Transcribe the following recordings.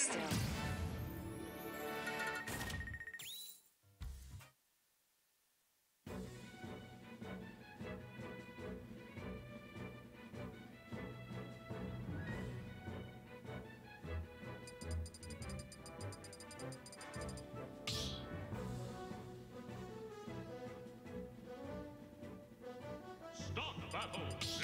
still. Start battle.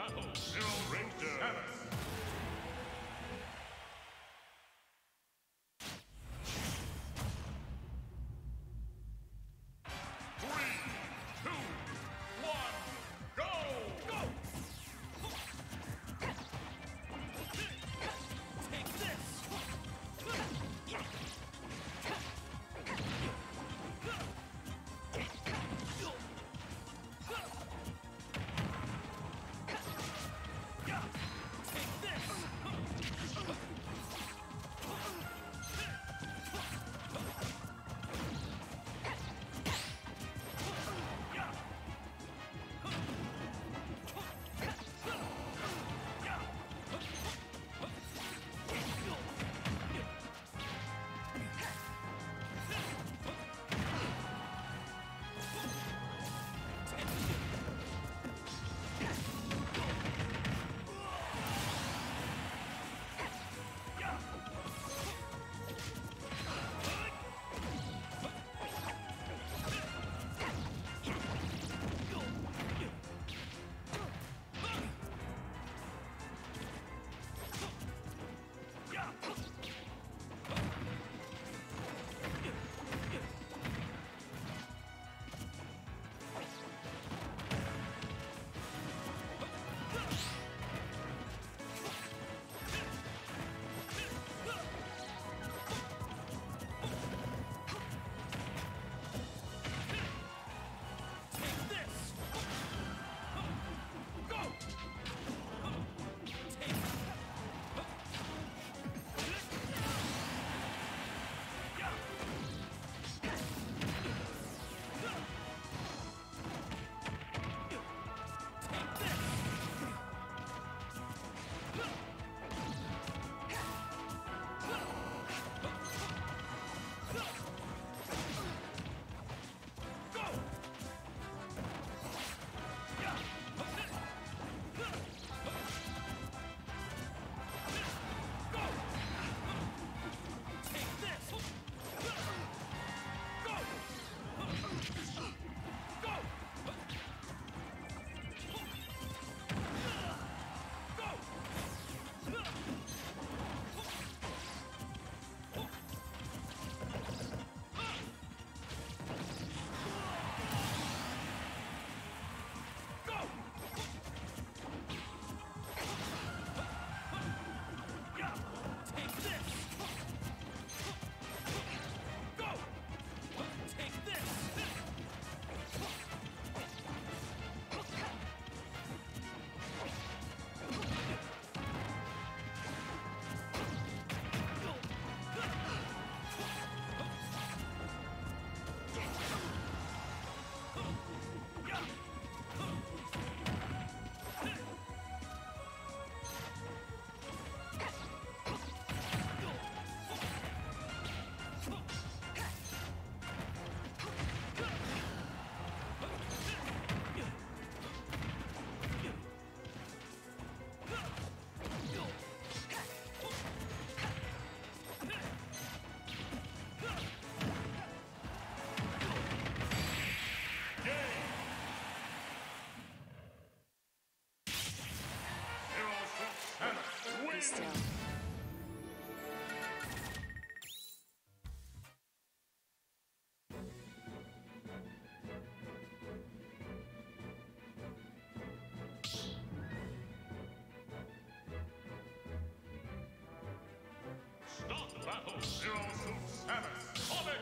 Battle. Zero Ranger. Samus. Start the battle.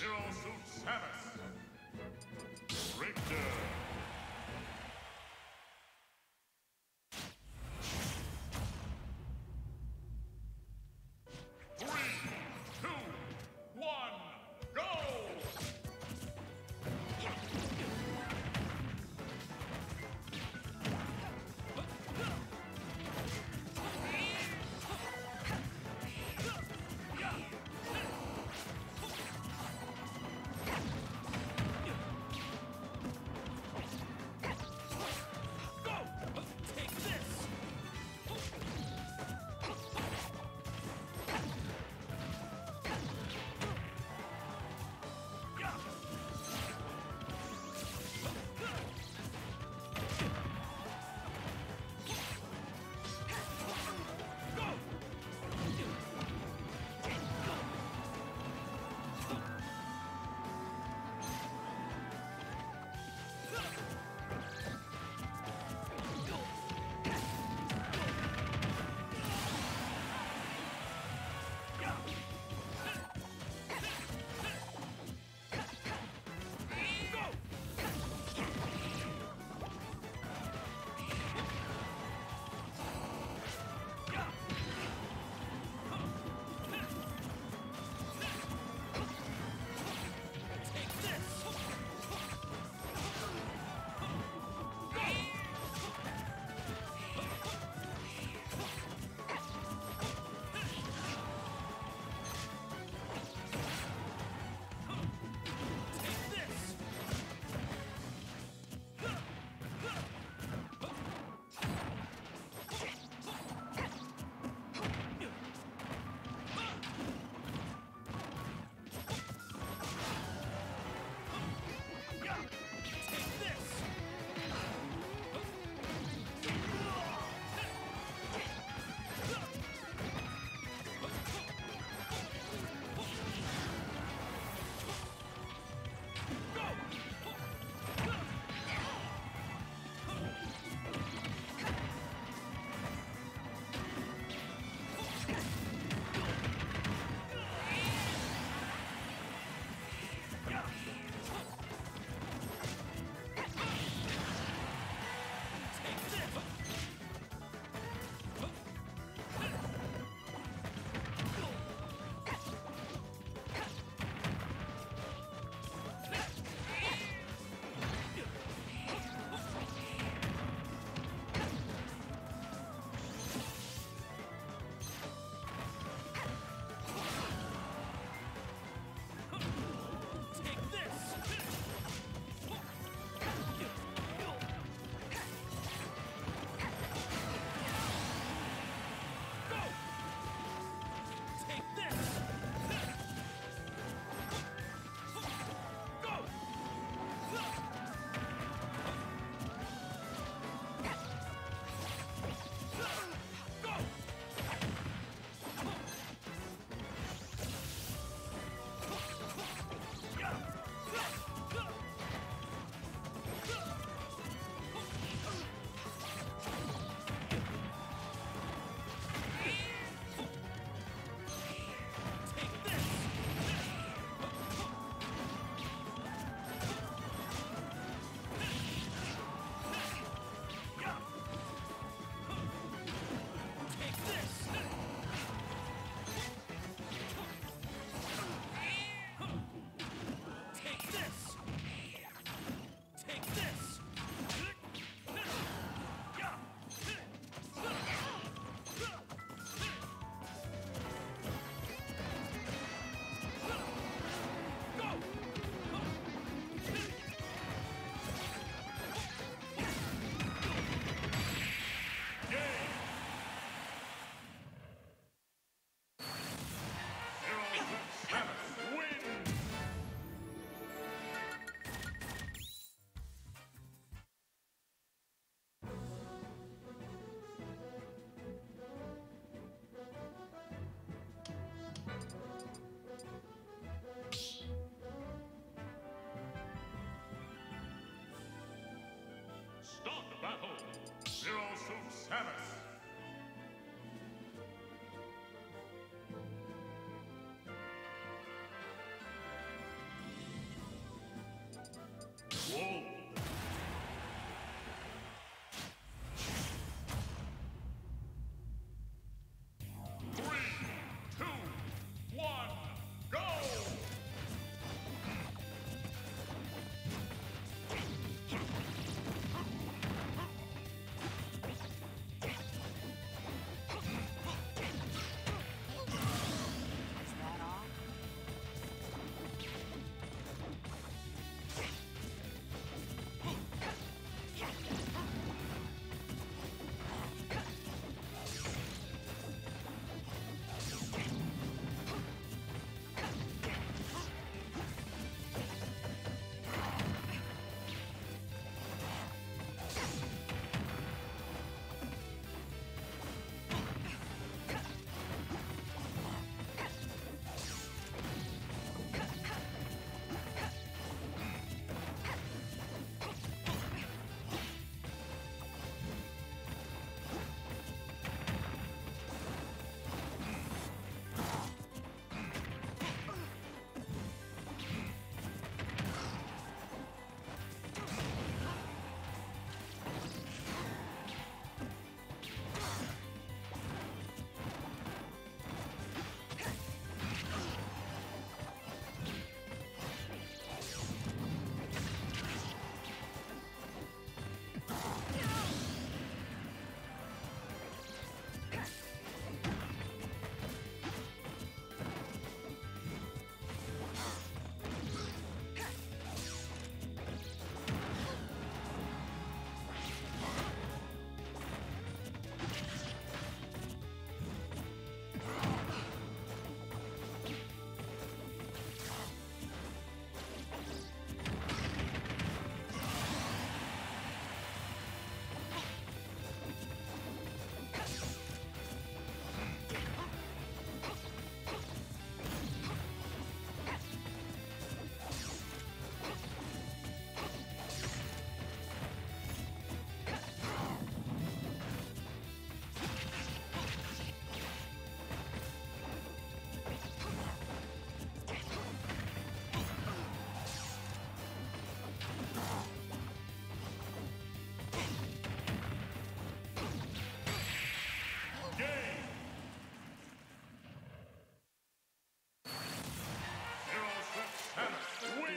Zero Suit Samus.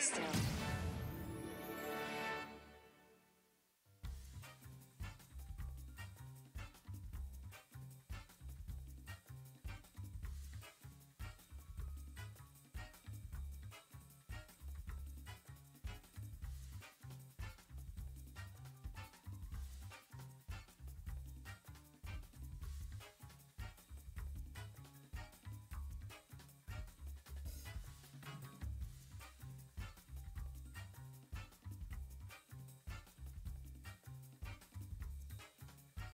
still.